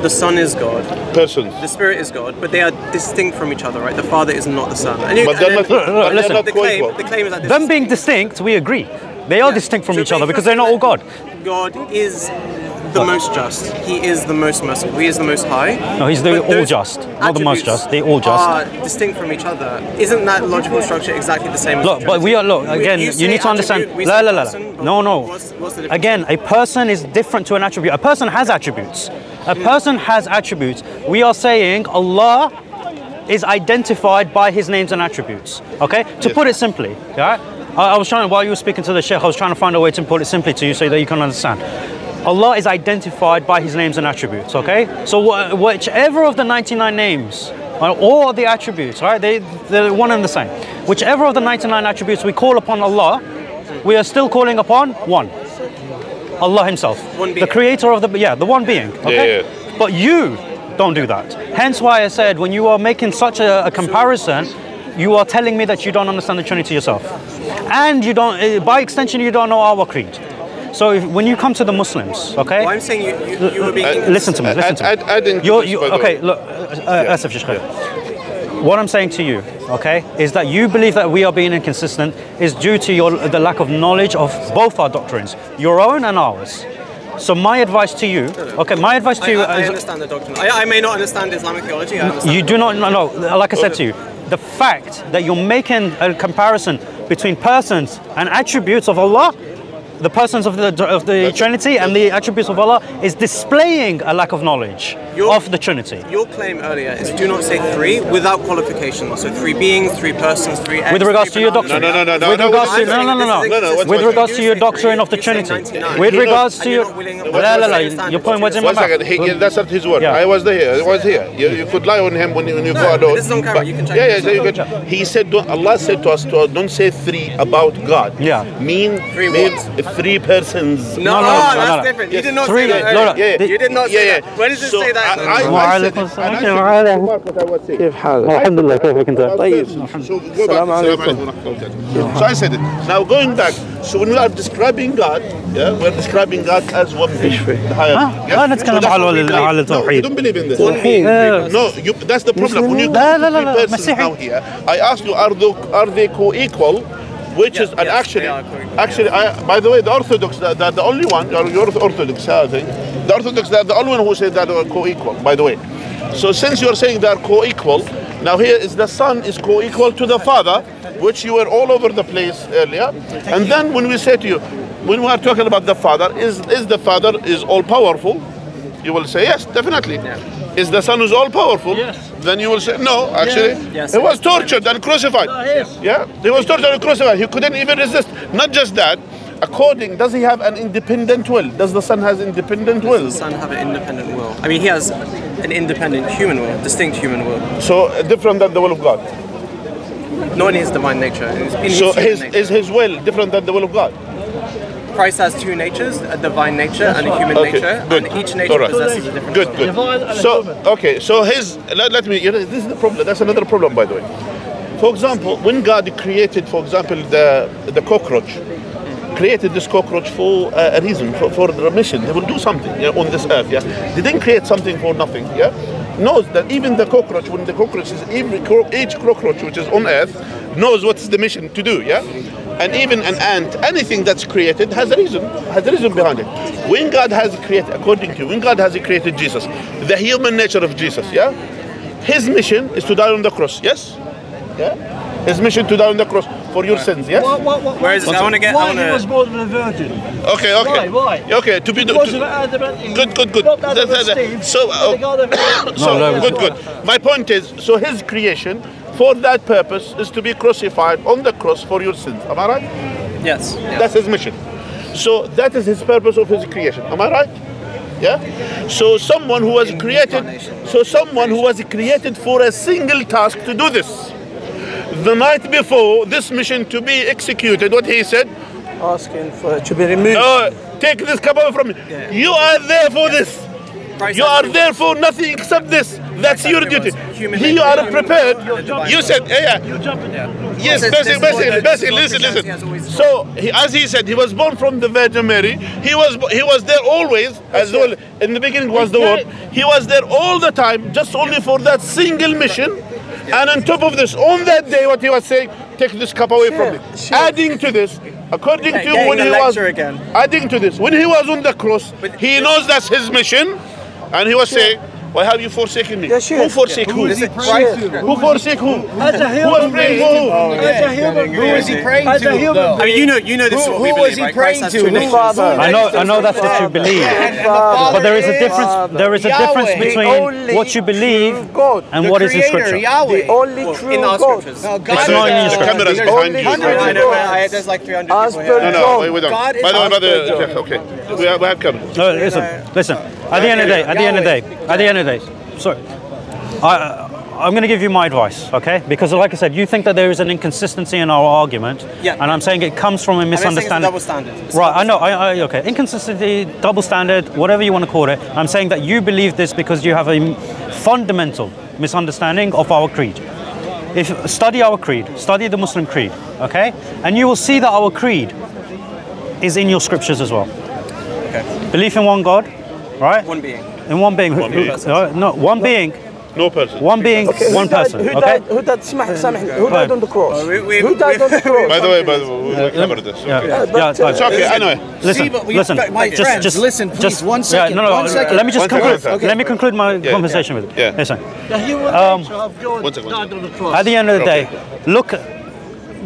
the Son is God, Persons. the Spirit is God, but they are distinct from each other, right? The Father is not the Son. And you, But they're and not, then look, but they're listen. the claim, the claim is that this Them is- being distinct, we agree. They are Yeah. distinct from So each other because they're not all God. God is the most just. He is the most merciful. He is the most high. No, he's the all just. not the most just. They all just. Are distinct from each other. Isn't that logical structure exactly the same? as Look, but we are look again. You You, need to understand. La la la. la. No, no. What's, what's? Again, a person is different to an attribute. A person has attributes. A Hmm. person has attributes. We are saying Allah is identified by His names and attributes. Okay. To put it simply, yeah. I, I was trying while you were speaking to the Sheikh. I was trying to find a way to put it simply to you so that you can understand. Allah is identified by His names and attributes. Okay. So wh- whichever of the 99 names or the attributes, right? They they're one and the same. Whichever of the 99 attributes we call upon Allah, we are still calling upon one. Allah Himself, the creator of the yeah, the one being. Okay? Yeah, But you don't do that. Hence why I said when you are making such a, a comparison, you are telling me that you don't understand the Trinity yourself, and you don't. eh, By extension, you don't know our creed. So if, when you come to the Muslims, okay. Well, I'm saying you, you, you were being. Uh, listen to me. Listen to me. Add- add- adding to You're, you, okay, look, uh, uh, Asif What I'm saying to you, okay, is that you believe that we are being inconsistent is due to your the lack of knowledge of both our doctrines, your own and ours. So my advice to you, okay, my advice to I, you I, I is understand the doctrine. I, I may not understand Islamic theology. I understand you do not no, no like I said to you, the fact that you're making a comparison between persons and attributes of Allah the persons of the of the Trinity and the attributes of Allah is displaying a lack of knowledge You're- of the Trinity. Your claim earlier is do not say three without qualification. So three beings, three persons, three. X, With regards to your doctrine. No, no, no, no, With no, regards to no, no, no, no. No, no. With regards to your doctrine of the you say Trinity. 99. With regards to your not willing- La, willing la, to la, understand you're the putting words in my One mouth. that's not his word. I was there. I was here. You, you could lie on him when you, when you go but this is on camera, you can check yeah, yeah. You out. can, he said, Allah said to us, to, don't say three about God. Yeah. Mean Three mean what? three persons. No, No, no, no, that's no, no. different. You Yes. did not Three- say that. no, no, earlier. the- You did not yeah, say yeah. that. Where does it So say that? I, I, then? I said وعليكم it, and I السلام. said وعليكم. Mark what I was saying. كيف حالك؟ الحمد لله كيفك انت؟ طيب. So go back. السلام عليكم. Assalamu alaikum wa rahmatullahi. So I said it. Now going back, so when we are describing God, yeah, we're describing God as one being. the higher ها؟ being, yeah? لا نتكلم So that's على what we ال- believe. على No, التوحيد. you don't believe in this. إيه. No, you, that's the problem. When you لا، go لا، to لا، three لا، persons مسيحي. now here, I asked you, are they, are they co-equal? Which Yeah, is, and yes, actually, they actually, I, by the way, the Orthodox, they're, they're the only one, you're Orthodox, I think. The Orthodox, they're the only one who say that they're co-equal, by the way. So since you're saying they're co-equal, now here is the Son is co-equal to the Father, which you were all over the place earlier. And then when we say to you, when we are talking about the Father, is, is the Father is all-powerful? You will say yes, definitely. Is the Son who's all powerful? Yes. Then you will say no. Actually, Yes. he was tortured and crucified. Yes. Yeah, he was tortured and crucified. He couldn't even resist. Not just that. According, does he have an independent will? Does the Son has independent will? Does the Son have an independent will? I mean, he has an independent human will, distinct human will, So uh, different than the will of God. not in his divine nature. In his, So his nature. is his will different than the will of God? Christ has two natures, a divine nature and a human Okay, nature, good. and each nature right. possesses a different Good, good. So okay, so his let, let me. You know, this is the problem. That's another problem, by the way. For example, when God created, for example, the the cockroach, created this cockroach for uh, a reason, for, for the mission. They will do something yeah, on this earth. Yeah, they didn't create something for nothing. Yeah, knows that even the cockroach, when the cockroach is every cro- each cockroach which is on earth, knows what's the mission to do. Yeah. And even an ant, anything that's created has a reason, has a reason behind it. When God has created, according to you, when God has created Jesus, the human nature of Jesus, yeah, his mission is to die on the cross, yes, yeah, his mission to die on the cross for your sins, yes. Why, why, why, Where is it? I want to get. Why want he was born a virgin? Okay, okay, Why, why? okay. To be to, Because of Adam and Eve. Good, good, good. Not Adam That- and that- Steve, so, uh, the God of- [laughs] so no, good, good. My point is, so his creation for that purpose is to be crucified on the cross for your sins. Am I right? Yes. yes. That's his mission. So that is his purpose of his creation. Am I right? Yeah. So someone who was created, so someone who was created for a single task to do this. The night before this mission to be executed, what he said, asking for to be removed. uh, take this cup away from me. You are there for this. Christ You are there for nothing except this. That's your duty. Human You are prepared. You said, yeah, yeah. You're jumping there. Yes, basically, basically, basically, listen, what Christianity has listen. So, he, as he said, he was born from the Virgin Mary. He was he was there always, as well. In the beginning was the Word. He was there all the time, just only for that single mission. And on top of this, on that day, what he was saying, take this cup away from me. Sure. Adding to this, according to when he was again. adding to this, when he was on the cross, But- he knows that's his mission, and he was saying, "Why have you forsaken me? Yeah, sure. Who forsake who? This is Who Christ. forsake who? As a Who was human praying being, for who? as a human Who being, is he praying as a to, human though? I mean, you know, you know this is Who- what we who believe, was he right? Christ praying has to? two Who? natures. Father. I know, I know that's what you believe. And the Father. Father But there is a is difference. There is a Yahweh. difference The between only what you believe true God. and the what is in Creator, Scripture. Yahweh. The only Well, true in our God. scriptures. No, God It's not in the- your scripture. Cameras there's behind you. hundreds I of know, gods. I, there's like 300 As people per here. No, no, John. wait, wait, God is By the way, by the As per okay, okay. We have, we have cameras. No, listen, listen. At the end of the day, at the end of the day, at the end of sorry, I, I'm going to give you my advice, okay? Because, like I said, you think that there is an inconsistency in our argument, Yeah. and I'm saying it comes from a I'm not saying it's a misunderstanding. double standard. It's Right, I know. I, I, okay, inconsistency, double standard, whatever you want to call it. I'm saying that you believe this because you have a fundamental misunderstanding of our creed. If study our creed, study the Muslim creed, okay, and you will see that our creed is in your scriptures as well. Okay. Belief in one God, right? One being. In one being. One being. Uh, no, one being. No person. One being, Okay, one died, person. Who Okay. died? Who died? Samah, Samah, who died on the cross? We- we- who died on the cross? By the way, by the way, we will cover this. Yeah, Okay. yeah, but, uh. It's okay, anyway. Listen, See, but we- listen. but my just, friends, just listen, please, just, one Yeah, no, no. one second. Let me just One second, conclude. one second. Let me conclude my Yeah, conversation with you. yeah. Listen. the human Um, nature one second, died on the cross. At the end of the day, Okay. look.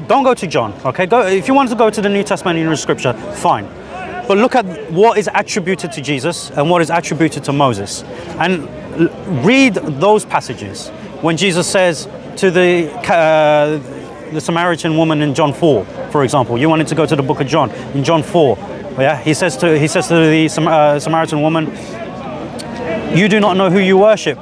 Don't go to John. Okay. Go if you want to go to the New Testament in your scripture. Fine. But look at what is attributed to Jesus and what is attributed to Moses. And read those passages when Jesus says to the, uh, the Samaritan woman in John 4, for example. You wanted to go to the book of John. In John 4, yeah, he says to, he says to the Sam- uh, Samaritan woman, You do not know who you worship,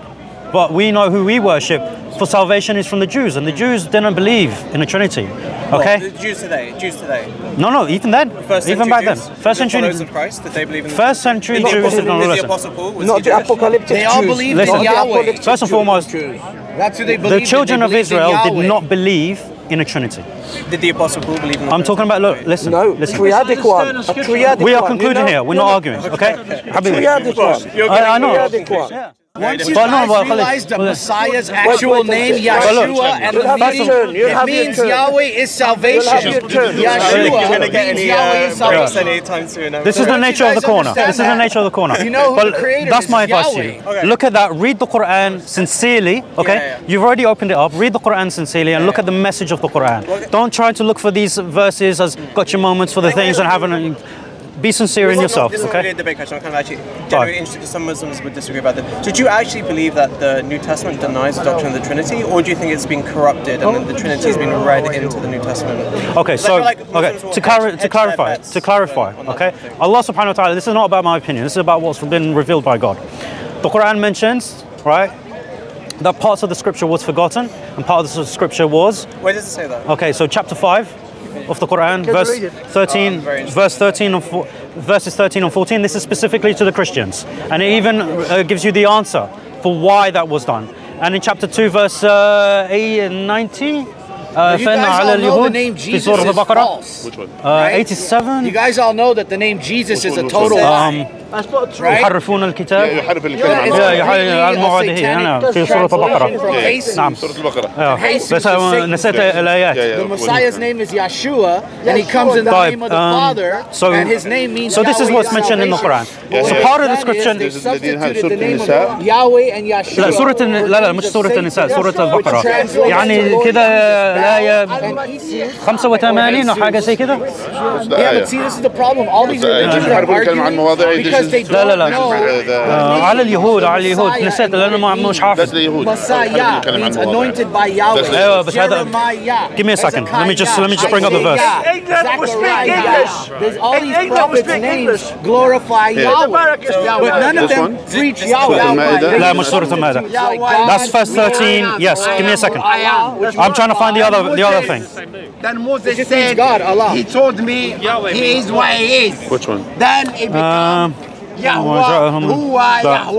but we know who we worship. For salvation is from the Jews, and the Jews didn't believe in the Trinity. Okay? The Jews today, Jews today. No, no, even then, First even century back Jews, then, first the century, followers of Christ, did they believe in first century the Jews Apostle, did not did the listen. Apostle Paul, was Not he the Jewish? apocalyptic They all Jews. believed Listen. in Yahweh. First and foremost, Jews. That's who they the believed. in. children They of Israel did not believe in a Trinity. Did the Apostle Paul believe in the I'm talking about, look, listen, No, listen. triadic one. A triadic We are one, you concluding know? here, we're No, not arguing, okay? Habibi. Triadic one. You're I, I getting know. Triadic one. Yeah. Once you But no, guys realize the Messiah's actual name, wait, Yeshua, and the meaning, it means. Yahweh is salvation. You'll have your turn. You're Yeshua going to get means Yahweh uh, is salvation. anytime soon. I'm This is the nature of the guys corner. This is the nature of the corner. You know who but the creator that's my advice to Yahweh. you. Look at that. Read the Quran sincerely. Okay. Yeah, yeah. You've already opened it up. Read the Quran sincerely and look at the message of the Quran. Don't try to look for these verses as gotcha moments for the things and having. Be sincere in This yourself. This not Okay. debate question. I'm kind of actually genuinely interested because some Muslims would disagree about. So do you actually believe that the New Testament denies the doctrine of the Trinity, or do you think it's been corrupted and then the Trinity has been read into the New Testament? Okay, so like okay to, hedge- clar- hedge to clarify, to clarify, on- on that okay. Allah Subhanahu wa Taala. This is not about my opinion. This is about what's been revealed by God. The Quran mentions, right, that parts of the scripture was forgotten and part of the scripture was Where does it say that? Okay, so chapter 5 of the Quran, verse 13, verse 13 and verses 13 and 14. This is specifically to the Christians, and it even uh, gives you the answer for why that was done. And in chapter 2, verse uh, 90, uh, you guys all know the name Jesus is false. Which one? Uh, 87. You guys all know that the name Jesus is a total lie. Um, يحرفون الكتاب؟ يحرف الكلمة. يحرف المواد هي هنا في سورة البقرة. نعم. سورة البقرة. بس نسيت الآيات. طيب so so this is what's mentioned in the Quran. So part of the description لا سورة لا لا مش سورة النساء سورة البقرة. يعني كذا الآية 85 أو حاجة زي كذا yeah but see this is the problem. All these religions are arguing because they لا لا لا. don't know آه، على اليهود على اليهود نسيت لأنه ما مش بس حافظ اليهود Messiah means anointed by Yahweh. أيوة بس هذا Jeremiah. Give me a second. Let me just- let me just bring up the verse. Isaiah, England, we speak Zechariah. English. There's all In these England, we prophets' speak names English. glorify Yahweh. But none of This them one? preach Sura Yahweh. Al-Ma'idah. They لا just مش سورة المائدة like God, That's verse 13 yes give me a second I'm trying to find the other the other thing Then Moses just means said, God, Allah. He told me He is what He is. Which one? Then it becomes um, Yahweh, وجاءهم- Huwa, لا.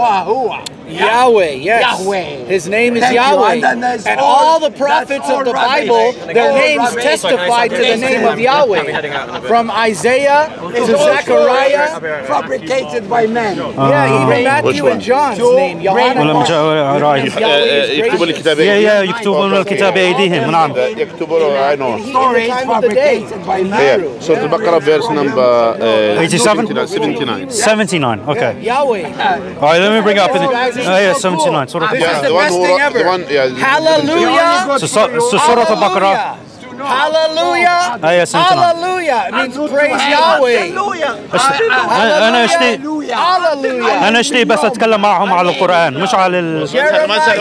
Yahweh, Huwa. Yahweh, yes. Yahweh. His name is Thank you. Yahweh. And then there's And all- all the prophets that's of the all rubbish. Bible, their All names rubbish. testify to the name of I'll be Yahweh. heading out in a bit. From Isaiah to Zechariah. Fabricated by men. Yeah, even Matthew one? and John's So, name, bring- ولا Yohanan. مش رايح Yahweh is يكتبوا gracious. الكتاب يا يا يكتبون الكتاب بأيديهم نعم يكتبوا له I know. Stories time of the day. fabricated by men. Yeah. سورة البقرة verse number uh, 87? 79. 79 okay Yahweh. all right let me bring it up in the, oh, yeah, so 79. Cool. Sort of. This yeah, is the, the best one, thing ever. The one, yeah, Hallelujah. So, so, so Surah Al-Baqarah. Hallelujah. 79 Hallelujah. It means praise Yahweh. أنا أنا اشتي Hallelujah. أنا اشتي بس أتكلم معهم على القرآن مش على ال...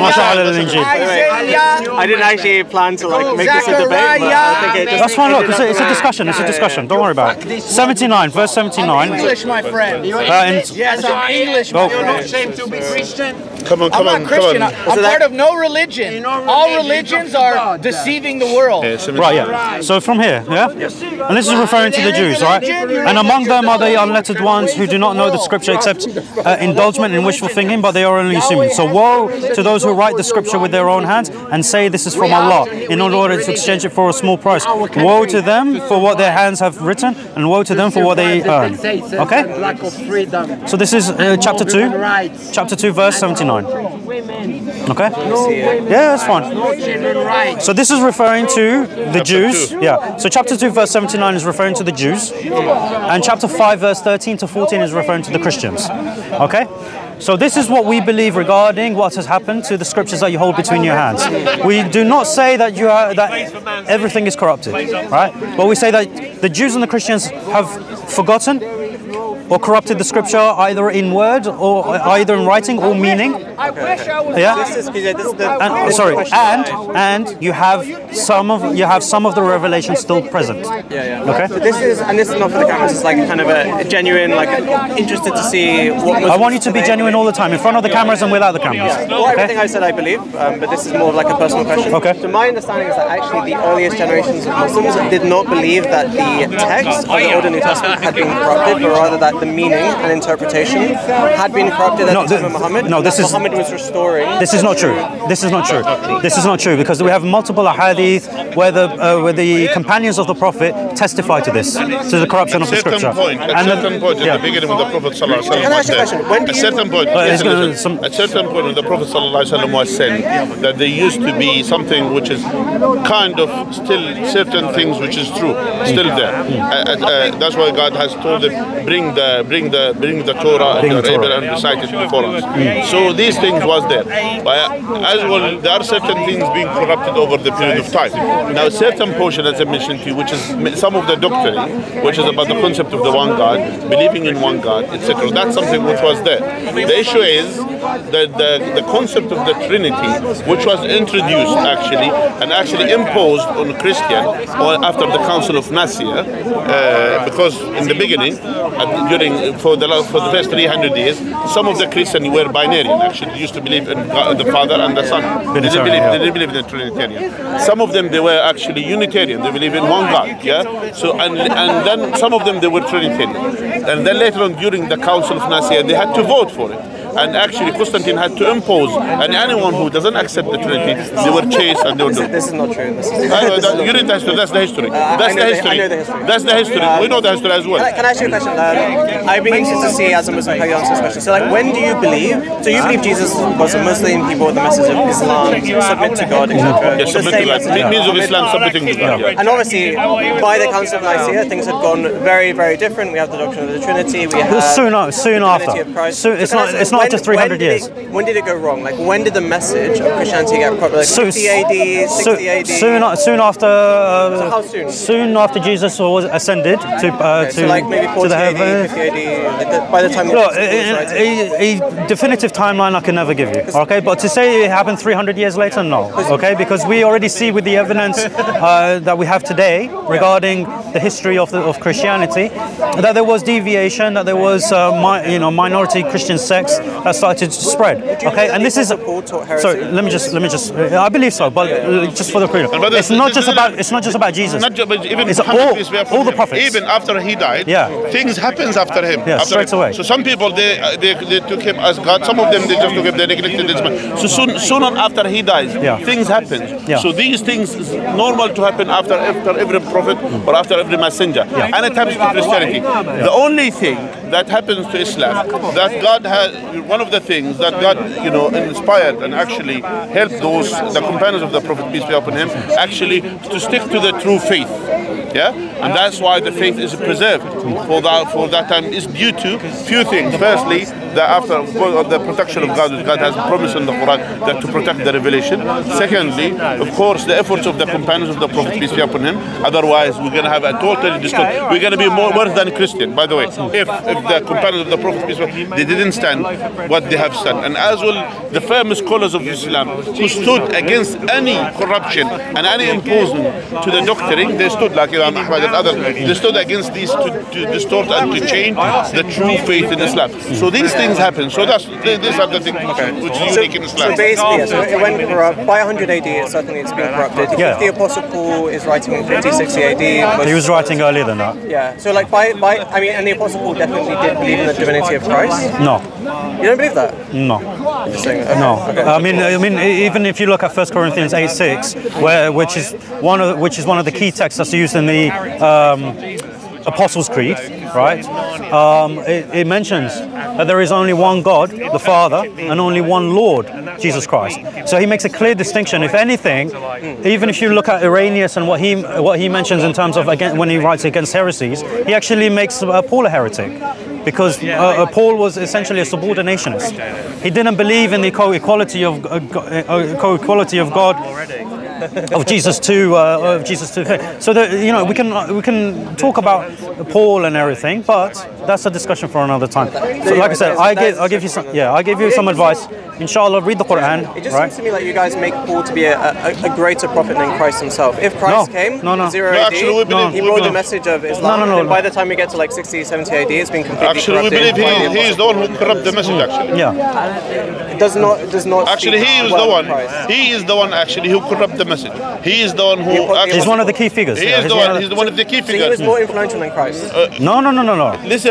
مش على الإنجيل Isaiah. I didn't actually plan to like make this a debate, but I think it just That's fine look it's a, it's a discussion it's a discussion don't worry about it 79 verse 79 English, my friend. uh, Yes, I'm English, my friend. Ashamed to be Christian. Come on, I'm not on, Christian. come I'm on. part of no religion. All religions are deceiving the world. Yeah, 79. Right, yeah. So from here, yeah? And this is referring to the Jews, right? And among them are the unlettered ones who do not know the scripture except uh, indulgement in wishful thinking, but they are only assuming. So woe to those who write the scripture with their own hands and say this is from Allah in order to exchange it for a small price. Woe to them for what their hands have written, and woe to them for what they earn. Okay? Lack of freedom. So this is uh, chapter 2, chapter 2, verse 79. Okay? Yeah, that's fine. No children rights. So this is referring to the Jews. Yeah. So chapter 2 verse 79 is referring to the Jews. And chapter 5 verse 13 to 14 is referring to the Christians. Okay? So this is what we believe regarding what has happened to the scriptures that you hold between your hands. We do not say that you are that everything is corrupted, right? But we say that the Jews and the Christians have forgotten or corrupted the scripture either in word or uh, either in writing or meaning. Yeah. This is, yeah, this is the, And, this is the sorry, and and you have some of you have some of the revelation still present. Yeah, yeah. Okay. So this is, and this is not for the cameras. It's like kind of a, a genuine, like interested to see what. I want you to be Muslims genuine all the time, in front of the cameras and without the Yeah. cameras. Well, everything Okay. I said, I believe, um, but this is more of like a personal question. Okay. So my understanding is that actually the earliest generations of Muslims did not believe that the text of the Old and New Testament had been corrupted, but rather that the meaning and interpretation had been corrupted at No, the time the- of Muhammad. no, this that is- Muhammad was restoring. This is not true. This is not true. This is not true because we have multiple ahadith where the uh, where the companions of the Prophet testify to this, to the corruption of the certain scripture. point, at And the- certain point at yeah. the beginning when the Prophet sallallahu alaihi wasallam Can was ask you a there, question? When do at you- certain point, Uh, it's listen, gonna- listen. some- at certain point when the Prophet sallallahu alaihi wasallam was saying that there used to be something which is kind of still certain things which is true, still there. Uh, uh, uh, that's why God has told them bring the bring the bring the Torah Bring and the Torah. and recite it before us. So these things was there, but as well there are certain things being corrupted over the period of time. Now certain portion, as I mentioned to you, which is some of the doctrine, which is about the concept of the one God, believing in one God, etc. That's something which was there. The issue is that the, the concept of the Trinity, which was introduced actually and actually imposed on Christian or after the Council of Nicaea, uh, because in the beginning, during for the for the first 300 years, some of the Christians were binitarian. Actually, used to believe in God, the Father and the Son. They didn't believe, they didn't believe in the Trinitarian. Some of them they were actually Unitarian. They believe in one God. Yeah. So and and then some of them they were Trinitarian. And then later on during the Council of Nicaea, they had to vote for it. And actually, Constantine had to impose, and anyone who doesn't accept the Trinity, they were chased and they were. This is not true. This is, I know, this is that, you read the history. That's the history. I That's know the the- history. I know the history. That's the history. we know the history as well. Can I, can I ask you a question? Um, I'd be interested to see, as a Muslim, how you answer this question. So, like, when do you believe? So, you believe Jesus was a Muslim, he brought the message of Islam, submit to God, etc. Yes, submit to God. message It means of Islam submitting to God. Yeah. And obviously, by the Council of Nicaea, things had gone very, very different. We have the doctrine of the Trinity. We have soon soon the divinity after. Of Christ. Soon- it's can I not- ask you, not just 300 did years. It, when did it go wrong? Like, when did the message of Christianity get corrupted? Like, So- 50 AD, 60 AD. Soon, soon after. Uh, So how soon? Soon after Jesus was ascended to uh, Okay, to, so like maybe to 40 the AD, heavens. 50 AD. like the- By the time. Look, a, Gospel was writing. a, a definitive timeline I can never give you. Okay, but to say it happened 300 years later, no. Okay, because we already see with the evidence uh, that we have today regarding the history of, the, of Christianity that there was deviation, that there was uh, mi- you know minority Christian sects that started to spread. Okay, and this is Paul sorry. Let me just let me just. I believe so, but uh, just for the period, And brother, it's not just about it's not just about Jesus. Not ju- but even It's all- peace be upon all the prophets. Even after he died, Yeah. things happens after him. Yeah, after straight him. away. So some people they, uh, they they took him as God. Some of them they just took him. They neglected his man. So soon soon after he dies, Yeah. things happen. Yeah. So these things is normal to happen after after every prophet or after every messenger. Yeah. And it happens to Christianity. The only thing that happens to Islam that God has one of the things that God you know inspired and actually helped those the companions of the Prophet peace be upon him actually to stick to the true faith. Yeah, and that's why the faith is preserved for that for that time is due to few things. Firstly, that after the protection of God, God has promised in the Quran that to protect the revelation. Secondly, of course, the efforts of the companions of the Prophet peace be upon him. Otherwise, we're gonna have a totally distorted. We're gonna be more worse than Christian. By the way, if if the companions of the Prophet peace be upon him, they didn't stand what they have stand, and as well the famous scholars of Islam who stood against any corruption and any imposement to the doctrine, they stood like Imam Ahmad and others. They stood against these to, to distort and to change the true faith in Islam. So these things happen. So that's these are the things which is So, unique in Islam. so basically, yeah, so it went corrupt. By 100 AD, it certainly it's been corrupted. If Yeah. the Apostle Paul is writing in 50, 60 AD. most- He was writing earlier than that. Yeah. So like by, by I mean, and the Apostle Paul definitely did believe in the divinity of Christ. No, You don't believe that? no. Interesting. Okay. No, Okay. I mean, I mean, even if you look at 1 Corinthians 8 6, where which is one of which is one of the key texts that's used in the um, Apostles' Creed, right? Um, it, it mentions that there is only one God, the Father, and only one Lord, Jesus Christ. So he makes a clear distinction. If anything, even if you look at Irenaeus and what he what he mentions in terms of again when he writes against heresies, he actually makes uh, Paul a heretic because uh, uh, Paul was essentially a subordinationist. He didn't believe in the co-equality of uh, uh, co-equality of God [laughs] of Jesus too, uh, of Jesus to so that you know we can we can talk about Paul and everything, but that's a discussion for another time. So, like I said, I that's give I give you some yeah I give you some advice. Inshallah, read the Quran, It just right? seems to me like you guys make Paul to be a, a, a greater prophet than Christ himself. If Christ No, came, no, no. zero No, AD, actually, we believe- he we brought the message of Islam, No, no, no, and no. by the time we get to like 60, 70 AD, it's been completely Actually, we corrupted believe by the he, he is the one who corrupted the message. Actually, Yeah, It does not, it does not actually, speak he is well the of one. Christ. He is the one actually who corrupted the message. He is the one who. put- actually, he's one of the key figures. He yeah, is he's the one one. of He's the one of the key So he was more influential than Christ. No, no, no, no, no. Listen,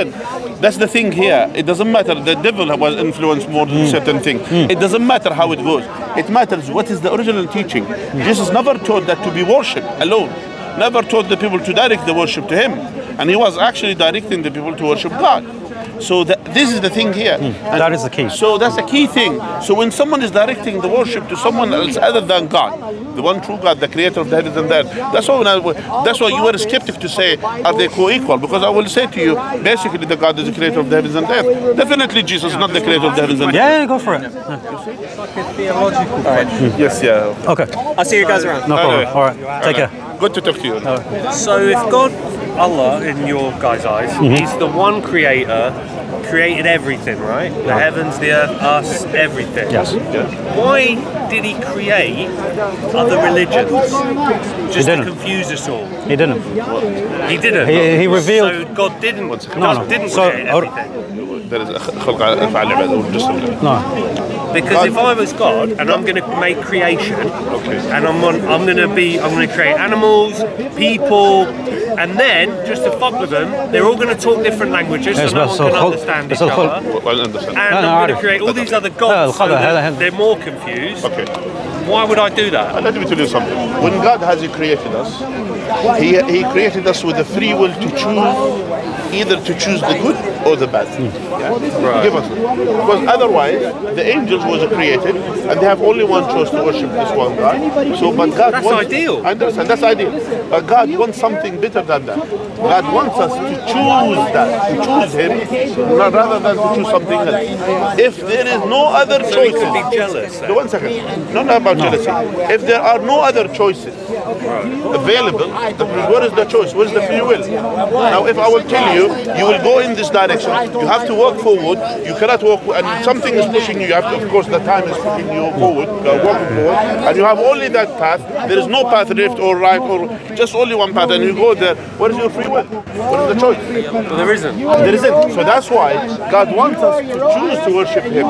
that's the thing here. It doesn't matter. The devil was influenced more than hmm. certain thing. Hmm. It doesn't matter how it goes. It matters what is the original teaching. Hmm. Jesus never taught that to be worshipped alone. Never taught the people to direct the worship to him, and he was actually directing the people to worship God. So that, this is the thing here. And That is the key. So that's a key thing. So when someone is directing the worship to someone else other than God, the one true God, the creator of the heavens and the earth, that's why when I, that's why you were skeptic to say are they co-equal? Because I will say to you, basically the God is the creator of the heavens and the earth. Definitely Jesus is not the creator of the heavens and the Yeah, earth. yeah, go for it. Yes, yeah. Okay, I'll see you guys around. no problem. Anyway. All right, take care. Good to talk to you. So if God, Allah, in your guys' eyes, Mm-hmm. He's the one creator, created everything, right? The heavens, the earth, us, everything. Yes. Why did He create other religions? Just to didn't. confuse us all. He didn't. He didn't. He- he revealed- So God didn't. No, God no. didn't So, create or- everything. There is خلق أفعال العباد أو الجسم. No. Because if I was God and I'm going to make creation, and I'm on, I'm going to be, I'm going to create animals, people, and then, just to fuck with them, they're all going to talk different languages, so no one can understand each other. And I'm going to create all these other gods so they're more confused. Okay. Why would I do that? Let me tell you something. When God has created us, he, he created us with the free will to choose either to choose the good or the bad. Hmm. Yeah? Give us. Because otherwise, the angels was created and they have only one choice to worship this one God. So, but God That's wants, ideal. I understand. That's ideal. But God wants something better than that. God wants us to choose that, to choose Him, rather than to choose something else. If there is no other So he be jealous. then. no, one second. No, not about jealousy. If there are no other choices available, the, where is the choice? Where is the free will? Now, if I will tell you, you will go in this direction. You have to walk forward. You cannot walk, and something is pushing you. You have to, of course, the time is pushing you forward. You are walking forward, and you have only that path. There is no path left or right, or just only one path, and you go there. What is your free will? What is the choice? There isn't. There isn't. So that's why God wants us to choose to worship Him.